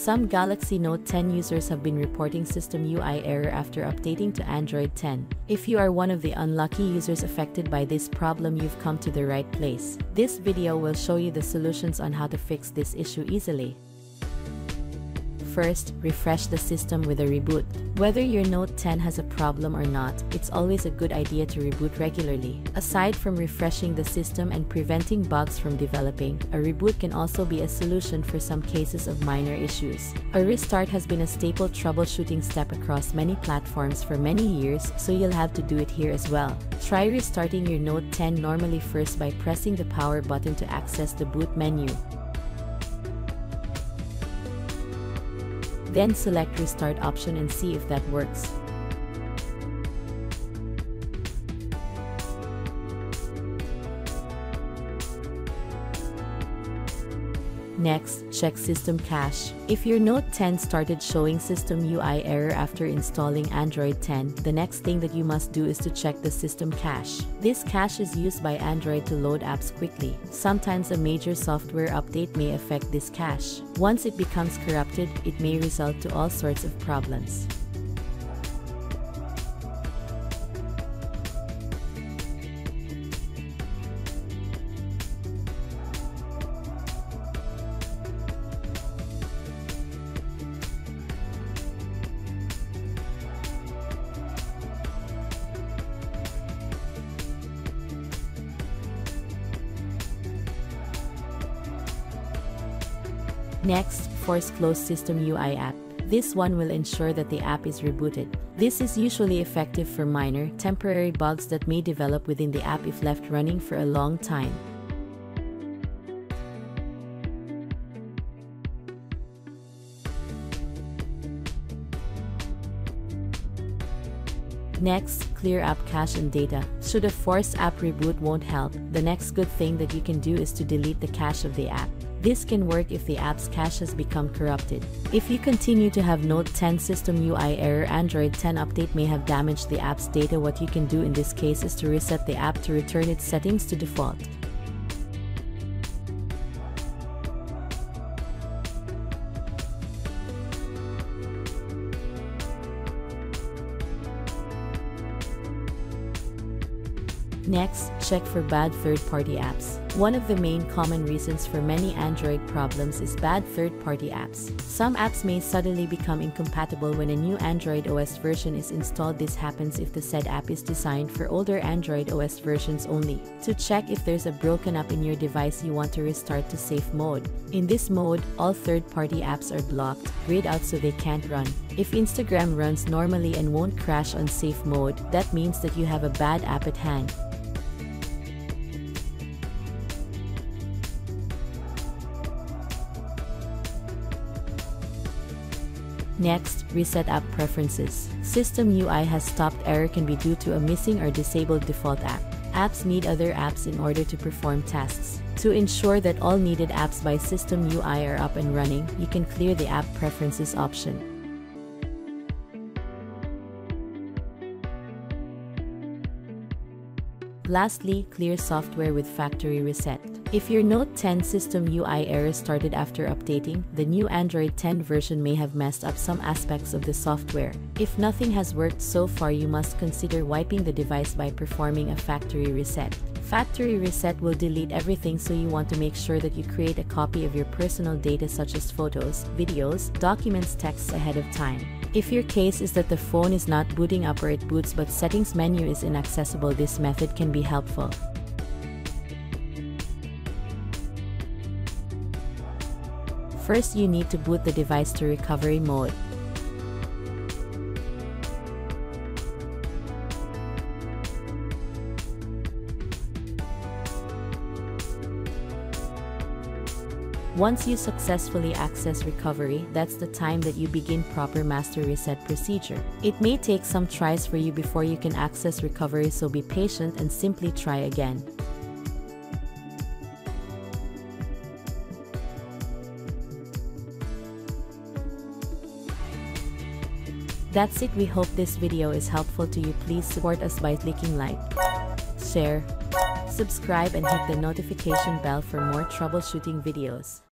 Some Galaxy Note 10 users have been reporting system UI error after updating to Android 10. If you are one of the unlucky users affected by this problem you've come to the right place. This video will show you the solutions on how to fix this issue easily. First, refresh the system with a reboot. Whether your Note 10 has a problem or not, it's always a good idea to reboot regularly. Aside from refreshing the system and preventing bugs from developing, a reboot can also be a solution for some cases of minor issues. A restart has been a staple troubleshooting step across many platforms for many years, so you'll have to do it here as well. Try restarting your Note 10 normally first by pressing the power button to access the boot menu. Then select Restart option and see if that works. Next, check System Cache. If your Note 10 started showing System UI error after installing Android 10, the next thing that you must do is to check the System Cache. This cache is used by Android to load apps quickly. Sometimes a major software update may affect this cache. Once it becomes corrupted, it may result to all sorts of problems. Next, force close System UI app. This one will ensure that the app is rebooted. This is usually effective for minor, temporary bugs that may develop within the app if left running for a long time. Next, clear app cache and data. Should a forced app reboot won't help, the next good thing that you can do is to delete the cache of the app. This can work if the app's cache has become corrupted. If you continue to have Note 10 system UI error Android 10 update may have damaged the app's data what you can do in this case is to reset the app to return its settings to default. Next, check for bad third-party apps. One of the main common reasons for many Android problems is bad third-party apps. Some apps may suddenly become incompatible when a new Android OS version is installed. This happens if the said app is designed for older Android OS versions only. To check if there's a broken app in your device you want to restart to safe mode. In this mode, all third-party apps are blocked, grayed out so they can't run. If Instagram runs normally and won't crash on safe mode, that means that you have a bad app at hand. Next, reset app preferences. System UI has stopped error can be due to a missing or disabled default app. Apps need other apps in order to perform tasks. To ensure that all needed apps by System UI are up and running, you can clear the app preferences option. Lastly, clear software with factory reset. If your Note 10 system UI error started after updating, the new Android 10 version may have messed up some aspects of the software. If nothing has worked so far you must consider wiping the device by performing a factory reset. Factory reset will delete everything so you want to make sure that you create a copy of your personal data such as photos, videos, documents, texts ahead of time. If your case is that the phone is not booting up or it boots but settings menu is inaccessible this method can be helpful. First you need to boot the device to recovery mode. Once you successfully access recovery, that's the time that you begin proper master reset procedure. It may take some tries for you before you can access recovery so be patient and simply try again. That's it we hope this video is helpful to you please support us by clicking like, share, subscribe and hit the notification bell for more troubleshooting videos.